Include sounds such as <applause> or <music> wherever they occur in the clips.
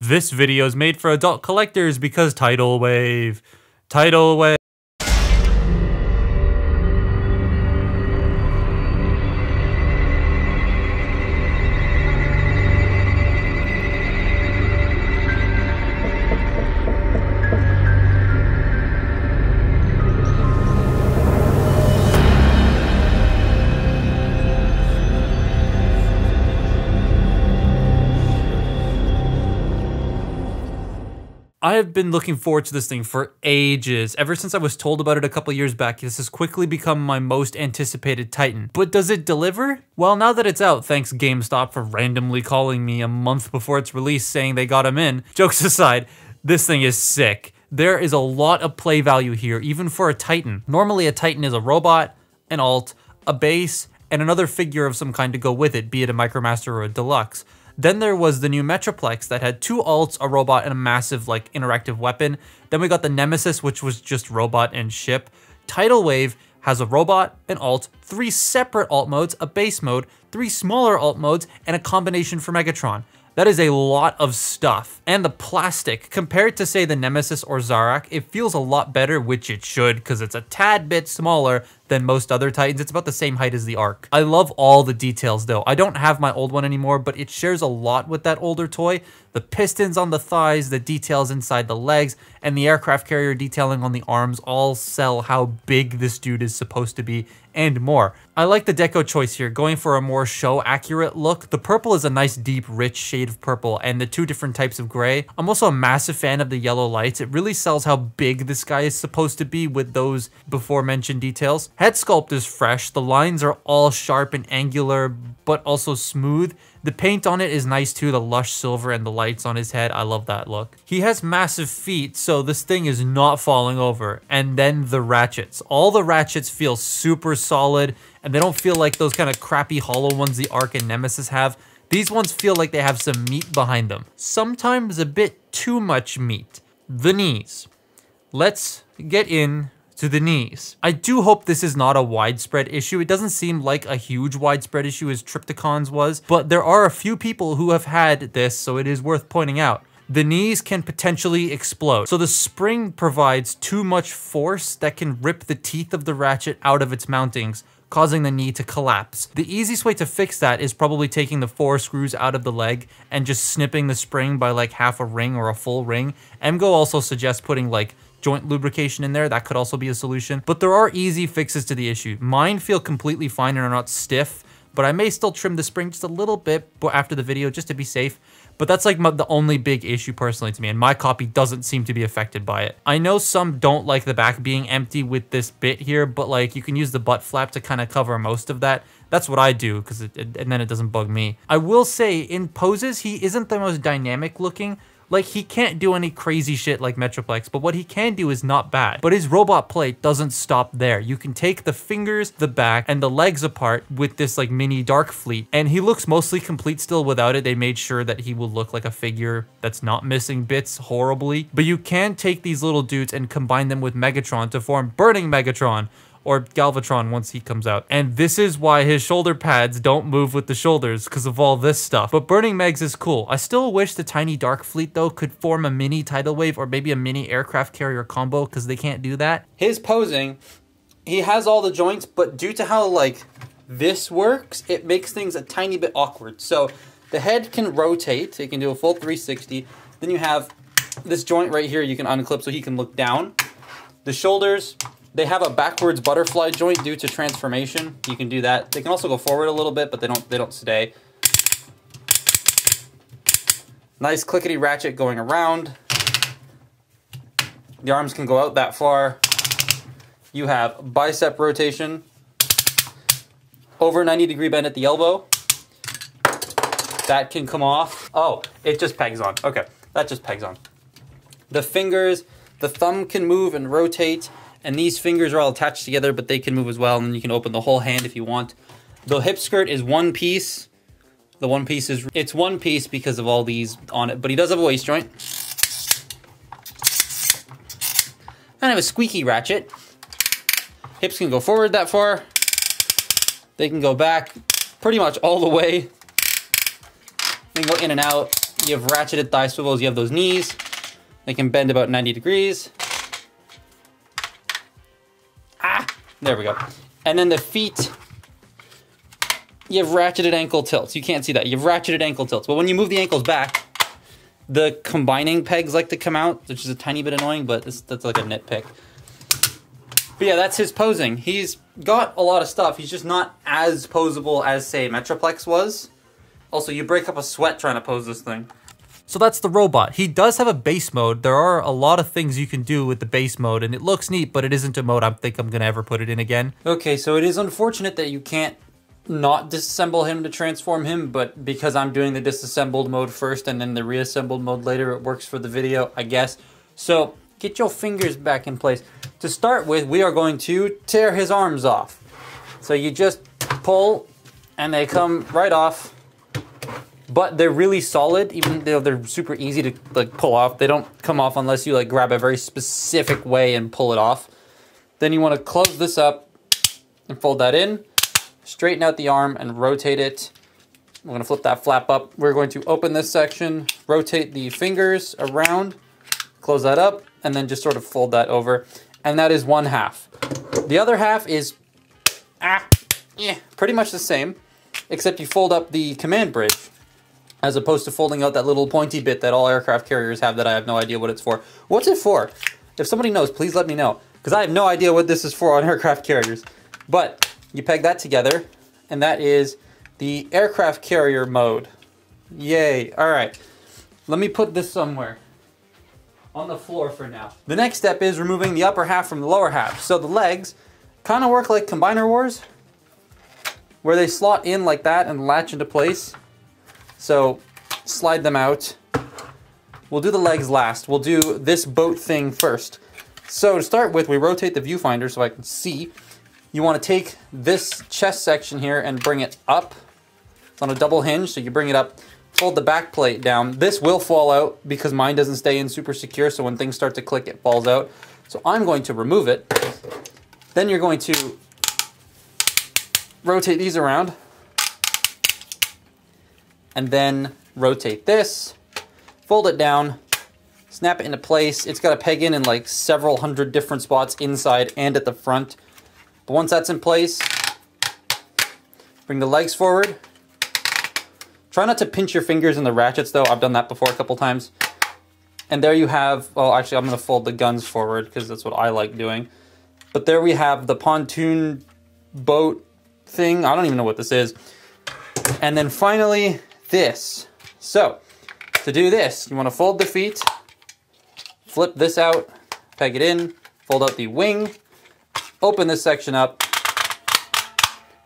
This video is made for adult collectors because Tidal Wave. Tidal Wave. I have been looking forward to this thing for ages. Ever since I was told about it a couple years back, this has quickly become my most anticipated Titan. But does it deliver? Well, now that it's out, thanks GameStop for randomly calling me a month before its release saying they got him in. <laughs> Jokes aside, this thing is sick. There is a lot of play value here, even for a Titan. Normally, a Titan is a robot, an alt, a base, and another figure of some kind to go with it, be it a Micromaster or a Deluxe. Then there was the new Metroplex that had two alts, a robot, and a massive like interactive weapon. Then we got the Nemesis, which was just robot and ship. Tidal Wave has a robot, an alt, three separate alt modes, a base mode, three smaller alt modes, and a combination for Megatron. That is a lot of stuff. And the plastic, compared to say the Nemesis or Zarak, it feels a lot better, which it should, because it's a tad bit smaller than most other Titans. It's about the same height as the Ark. I love all the details though. I don't have my old one anymore, but it shares a lot with that older toy. The pistons on the thighs, the details inside the legs, and the aircraft carrier detailing on the arms all sell how big this dude is supposed to be and more. I like the deco choice here, going for a more show accurate look. The purple is a nice deep rich shade of purple and the two different types of gray. I'm also a massive fan of the yellow lights. It really sells how big this guy is supposed to be with those before mentioned details. Head sculpt is fresh. The lines are all sharp and angular, but also smooth. The paint on it is nice too, the lush silver and the lights on his head. I love that look. He has massive feet, so this thing is not falling over. And then the ratchets. All the ratchets feel super solid, and they don't feel like those kind of crappy hollow ones the Ark and Nemesis have. These ones feel like they have some meat behind them. Sometimes a bit too much meat. The knees. Let's get in to the knees. I do hope this is not a widespread issue. It doesn't seem like a huge widespread issue as Trypticons was, but there are a few people who have had this, so it is worth pointing out. The knees can potentially explode. So the spring provides too much force that can rip the teeth of the ratchet out of its mountings, causing the knee to collapse. The easiest way to fix that is probably taking the four screws out of the leg and just snipping the spring by like half a ring or a full ring. Emgo also suggests putting like joint lubrication in there. That could also be a solution. But there are easy fixes to the issue. Mine feel completely fine and are not stiff, but I may still trim the spring just a little bit after the video just to be safe. But that's like my, the only big issue personally to me, and my copy doesn't seem to be affected by it. I know some don't like the back being empty with this bit here, but like you can use the butt flap to kind of cover most of that. That's what I do, because and then it doesn't bug me. I will say, in poses, he isn't the most dynamic looking, like, he can't do any crazy shit like Metroplex, but what he can do is not bad. But his robot plate doesn't stop there. You can take the fingers, the back, and the legs apart with this like mini Dark Fleet, and he looks mostly complete still without it. They made sure that he will look like a figure that's not missing bits horribly. But you can take these little dudes and combine them with Megatron to form Burning Megatron, or Galvatron once he comes out. And this is why his shoulder pads don't move with the shoulders because of all this stuff. But Burning Megs is cool. I still wish the Tiny Dark Fleet though could form a mini tidal wave or maybe a mini aircraft carrier combo because they can't do that. His posing, he has all the joints, but due to how like this works, it makes things a tiny bit awkward. So the head can rotate, it can do a full 360. Then you have this joint right here you can unclip so he can look down. The shoulders, they have a backwards butterfly joint due to transformation. You can do that. They can also go forward a little bit, but they don't they don't stay. Nice clickety ratchet going around. The arms can go out that far. You have bicep rotation. Over 90 degree bend at the elbow. That can come off. Oh, it just pegs on. Okay, that just pegs on. The fingers, the thumb can move and rotate and these fingers are all attached together, but they can move as well, and you can open the whole hand if you want. The hip skirt is one piece. The one piece is, it's one piece because of all these on it, but he does have a waist joint. And I have a squeaky ratchet. Hips can go forward that far. They can go back pretty much all the way. They can go in and out. You have ratcheted thigh swivels, you have those knees. They can bend about 90 degrees. Ah, there we go. And then the feet, you have ratcheted ankle tilts. You can't see that. You have ratcheted ankle tilts. But when you move the ankles back, the combining pegs like to come out, which is a tiny bit annoying, but this, that's like a nitpick. But yeah, that's his posing. He's got a lot of stuff. He's just not as posable as, say, Metroplex was. Also, you break up a sweat trying to pose this thing. So that's the robot. He does have a base mode. There are a lot of things you can do with the base mode, and it looks neat, but it isn't a mode I think I'm gonna ever put it in again. Okay, so it is unfortunate that you can't not disassemble him to transform him, but because I'm doing the disassembled mode first and then the reassembled mode later, it works for the video, I guess. So get your fingers back in place. To start with, we are going to tear his arms off. So you just pull and they come right off but they're really solid even though they're super easy to like pull off. They don't come off unless you like grab a very specific way and pull it off. Then you want to close this up and fold that in straighten out the arm and rotate it. We're to flip that flap up. We're going to open this section rotate the fingers around close that up and then just sort of fold that over. And that is one half. The other half is ah, yeah, pretty much the same except you fold up the command bridge as opposed to folding out that little pointy bit that all aircraft carriers have that I have no idea what it's for. What's it for? If somebody knows, please let me know, because I have no idea what this is for on <laughs> aircraft carriers. But you peg that together, and that is the aircraft carrier mode. Yay. All right. Let me put this somewhere on the floor for now. The next step is removing the upper half from the lower half. So the legs kind of work like Combiner Wars, where they slot in like that and latch into place. So slide them out. We'll do the legs last. We'll do this boat thing first. So to start with, we rotate the viewfinder so I can see. You want to take this chest section here and bring it up. It's on a double hinge, so you bring it up, fold the back plate down. This will fall out because mine doesn't stay in super secure, so when things start to click, it falls out. So I'm going to remove it. Then you're going to rotate these around and then rotate this, fold it down, snap it into place. It's got a peg in in like several hundred different spots inside and at the front. But once that's in place, bring the legs forward. Try not to pinch your fingers in the ratchets though. I've done that before a couple times. And there you have, well actually I'm gonna fold the guns forward because that's what I like doing. But there we have the pontoon boat thing. I don't even know what this is. And then finally, this. So, to do this, you want to fold the feet, flip this out, peg it in, fold out the wing, open this section up,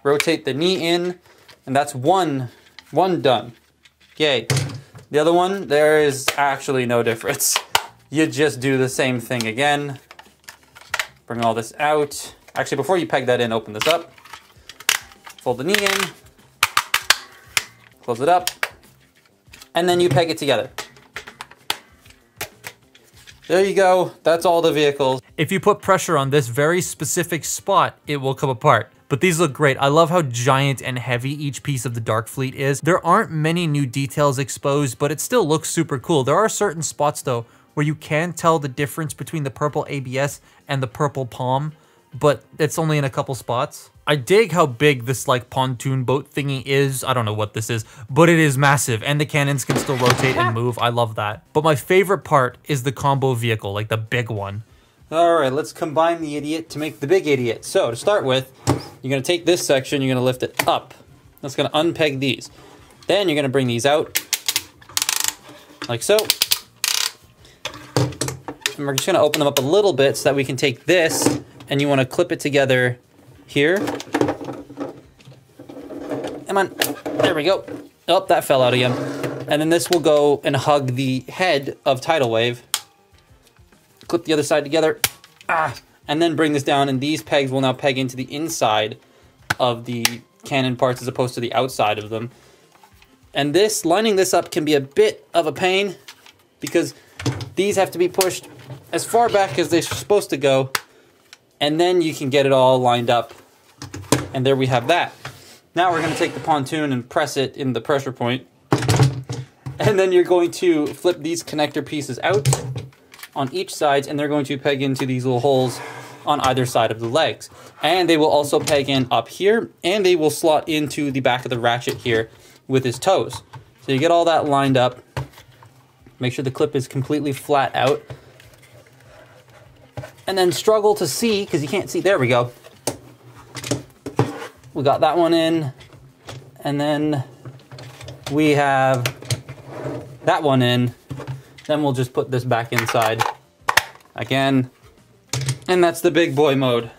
rotate the knee in, and that's one, one done. Yay. The other one, there is actually no difference. <laughs> You just do the same thing again. Bring all this out. Actually, before you peg that in, open this up. Fold the knee in, close it up, and then you peg it together. There you go, that's all the vehicles. If you put pressure on this very specific spot, it will come apart. But these look great. I love how giant and heavy each piece of the Dark Fleet is. There aren't many new details exposed, but it still looks super cool. There are certain spots though where you can tell the difference between the purple ABS and the purple POM but it's only in a couple spots. I dig how big this like pontoon boat thingy is. I don't know what this is, but it is massive and the cannons can still rotate and <laughs> move. I love that. But my favorite part is the combo vehicle, like the big one. All right, let's combine the idiot to make the big idiot. So to start with, you're gonna take this section, you're gonna lift it up. That's gonna unpeg these. Then you're gonna bring these out, like so. And we're just gonna open them up a little bit so that we can take this and you want to clip it together here. Come on, there we go. Oh, that fell out again. And then this will go and hug the head of Tidal Wave. Clip the other side together. Ah, and then bring this down, and these pegs will now peg into the inside of the cannon parts as opposed to the outside of them. And this, lining this up can be a bit of a pain because these have to be pushed as far back as they're supposed to go and then you can get it all lined up. And there we have that. Now we're going to take the pontoon and press it in the pressure point. And then you're going to flip these connector pieces out on each side, and they're going to peg into these little holes on either side of the legs. And they will also peg in up here, and they will slot into the back of the ratchet here with his toes. So you get all that lined up. Make sure the clip is completely flat out. And then struggle to see, because you can't see, there we go. We got that one in. And then we have that one in. Then we'll just put this back inside again. And that's the big boy mode.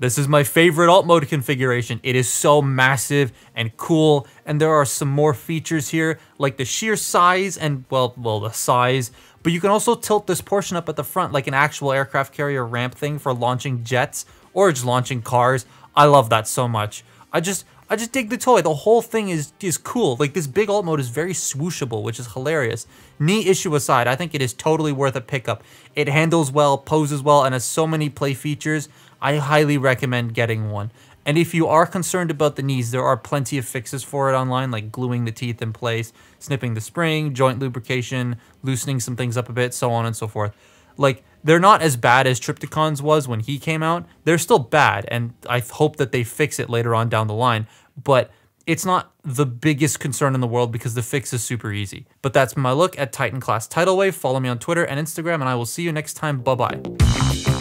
This is my favorite alt mode configuration. It is so massive and cool, and there are some more features here, like the sheer size and, well, well, the size, but you can also tilt this portion up at the front like an actual aircraft carrier ramp thing for launching jets or just launching cars. I love that so much. I just, I just dig the toy. The whole thing is is cool. Like this big alt mode is very swooshable, which is hilarious. Knee issue aside, I think it is totally worth a pickup. It handles well, poses well, and has so many play features. I highly recommend getting one. And if you are concerned about the knees, there are plenty of fixes for it online, like gluing the teeth in place, snipping the spring, joint lubrication, loosening some things up a bit, so on and so forth. Like, they're not as bad as Trypticon's was when he came out. They're still bad, and I hope that they fix it later on down the line. But it's not the biggest concern in the world because the fix is super easy. But that's my look at Titan Class Tidal Wave. Follow me on Twitter and Instagram, and I will see you next time. Bye bye.